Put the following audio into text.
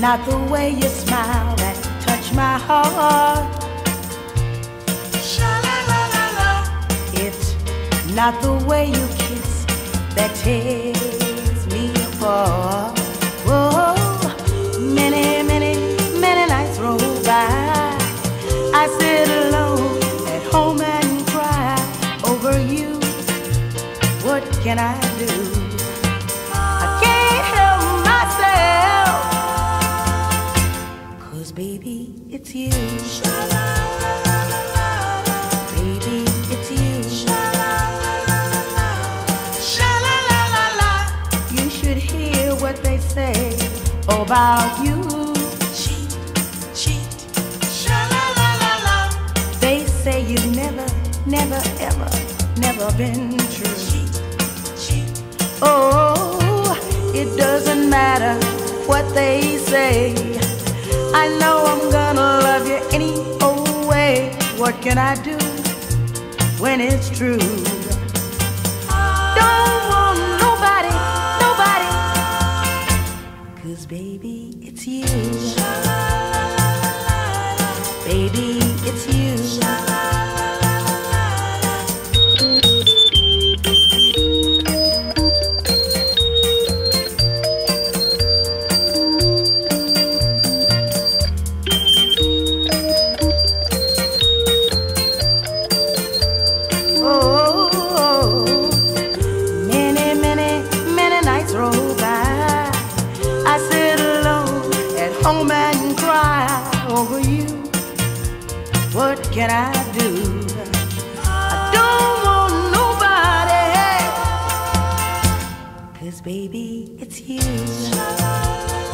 Not the way you smile that touch my heart. It's not the way you kiss that tears me apart. Whoa, many, many, many nights roll by. I sit alone at home and cry over you. What can I do? It's you. Baby, it's you. You should hear what they say about you. They say you've never, never, ever, never been true. Oh, it doesn't matter what they say. I know I'm gonna What can I do when it's true? Don't want nobody, nobody. Cause baby, it's you. Home and cry over you. What can I do? I don't want nobody. Cause. Baby, it's you.